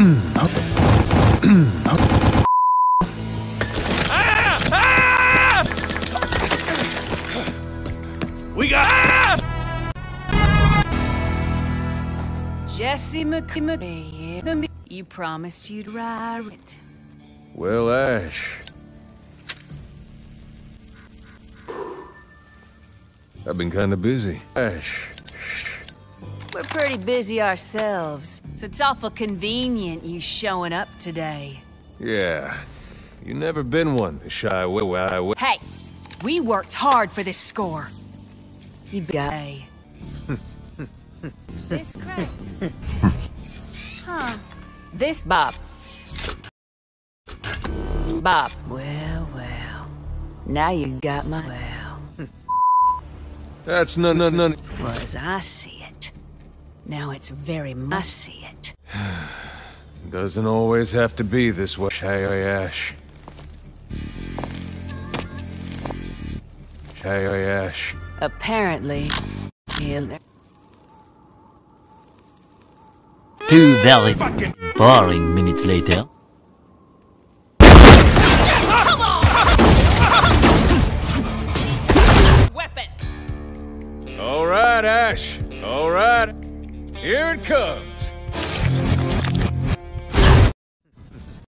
we got. Jesse McCabe, you promised you'd ride it. Well, Ash. I've been kinda busy. Ash. We're pretty busy ourselves, so it's awful convenient you showing up today. Yeah. You never been one to shy away. Hey! We worked hard for this score. You guy. this crack. huh. This Bob. Bob. Well, well. Now you got my well. That's none, none, none. Well, as I see. Now it's very must see it. Doesn't always have to be this way, Shayash. Shayash. Apparently, he'll... Two very boring minutes later. All right, Ash. All right. Here it comes.